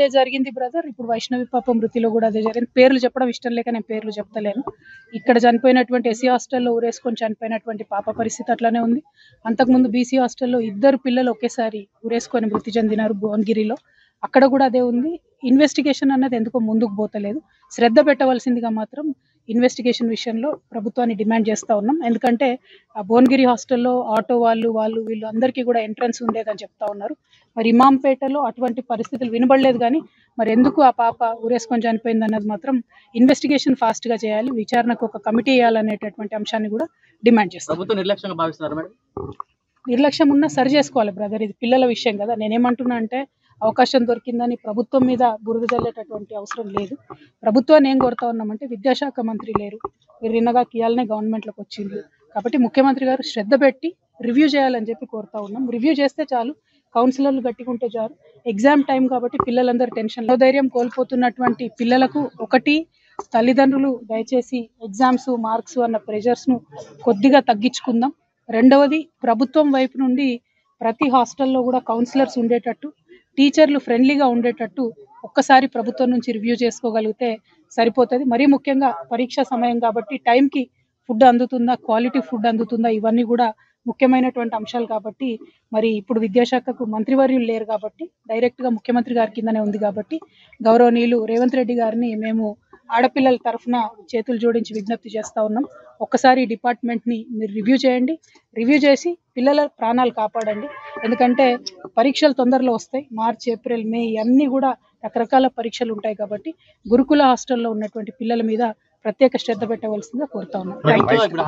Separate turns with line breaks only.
అదే జరిగింది బ్రదర్ ఇప్పుడు వైష్ణవి పాప మృతిలో కూడా అదే జరిగింది. పేర్లు చెప్పడం ఇష్టం లేక నేను పేర్లు చెప్తలేను. ఇక్కడ చనిపోయినటువంటి ఎస్సీ హాస్టల్లో ఊరేసుకొని చనిపోయినటువంటి పాప పరిస్థితి అట్లానే ఉంది. అంతకుముందు బీసీ హాస్టల్లో ఇద్దరు పిల్లలు ఒకేసారి ఊరేసుకొని మృతి చెందినారు భువనగిరిలో. అక్కడ కూడా అదే ఉంది. ఇన్వెస్టిగేషన్ అన్నది ఎందుకో ముందుకు పోతలేదు. శ్రద్ధ పెట్టవలసిందిగా మాత్రం ఇన్వెస్టిగేషన్ విషయంలో ప్రభుత్వాన్ని డిమాండ్ చేస్తూ ఉన్నాం. ఎందుకంటే ఆ భువనగిరి హాస్టల్లో ఆటో వాళ్ళు వాళ్ళు వీళ్ళు అందరికీ కూడా ఎంట్రన్స్ ఉండేదని చెప్తా ఉన్నారు. మరి ఇమాంపేటలో అటువంటి పరిస్థితులు వినబడలేదు కానీ మరి ఎందుకు ఆ పాప ఊరేసుకొని చనిపోయింది అన్నది మాత్రం ఇన్వెస్టిగేషన్ ఫాస్ట్గా చేయాలి. విచారణకు ఒక కమిటీ వేయాలనేటటువంటి అంశాన్ని కూడా డిమాండ్ చేస్తాం.
ప్రభుత్వం నిర్లక్ష్యంగా భావిస్తున్నారు మేడం?
నిర్లక్ష్యం ఉన్నా సరి చేసుకోవాలి బ్రదర్. ఇది పిల్లల విషయం కదా. నేనేమంటున్నా అంటే అవకాశం దొరికిందని ప్రభుత్వం మీద బురద జల్లేటటువంటి అవసరం లేదు. ప్రభుత్వాన్ని ఏం కోరుతా ఉన్నామంటే విద్యాశాఖ మంత్రి లేరు. మీరు నిన్నగా కియాలనే గవర్నమెంట్లోకి వచ్చింది కాబట్టి ముఖ్యమంత్రి గారు శ్రద్ధ పెట్టి రివ్యూ చేయాలని చెప్పి కోరుతా ఉన్నాం. రివ్యూ చేస్తే చాలు. కౌన్సిలర్లు గట్టిగా చాలు. ఎగ్జామ్ టైం కాబట్టి పిల్లలందరూ టెన్షన్. ధైర్యం కోల్పోతున్నటువంటి పిల్లలకు ఒకటి తల్లిదండ్రులు దయచేసి ఎగ్జామ్స్ మార్క్స్ అన్న ప్రెషర్స్ను కొద్దిగా తగ్గించుకుందాం. రెండవది ప్రభుత్వం వైపు నుండి ప్రతి హాస్టల్లో కూడా కౌన్సిలర్స్ ఉండేటట్టు టీచర్లు ఫ్రెండ్లీగా ఉండేటట్టు ఒక్కసారి ప్రభుత్వం నుంచి రివ్యూ చేసుకోగలిగితే సరిపోతుంది. మరీ ముఖ్యంగా పరీక్ష సమయం కాబట్టి టైంకి ఫుడ్ అందుతుందా క్వాలిటీ ఫుడ్ అందుతుందా ఇవన్నీ కూడా ముఖ్యమైనటువంటి అంశాలు కాబట్టి మరి ఇప్పుడు విద్యాశాఖకు మంత్రివర్యులు లేరు కాబట్టి డైరెక్ట్గా ముఖ్యమంత్రి గారి కిందనే ఉంది కాబట్టి గౌరవనీయులు రేవంత్ రెడ్డి గారిని మేము ఆడపిల్లల తరఫున చేతులు జోడించి విజ్ఞప్తి చేస్తా ఉన్నాం. ఒక్కసారి ఈ డిపార్ట్మెంట్ని మీరు రివ్యూ చేయండి. రివ్యూ చేసి పిల్లల ప్రాణాలు కాపాడండి. ఎందుకంటే పరీక్షలు తొందరలో వస్తాయి. మార్చ్ ఏప్రిల్ మే ఇవన్నీ కూడా రకరకాల పరీక్షలు ఉంటాయి కాబట్టి గురుకుల హాస్టల్లో ఉన్నటువంటి పిల్లల మీద ప్రత్యేక శ్రద్ధ పెట్టవలసిందిగా కోరుతా ఉన్నాం. థ్యాంక్ యూ
ఇప్పుడు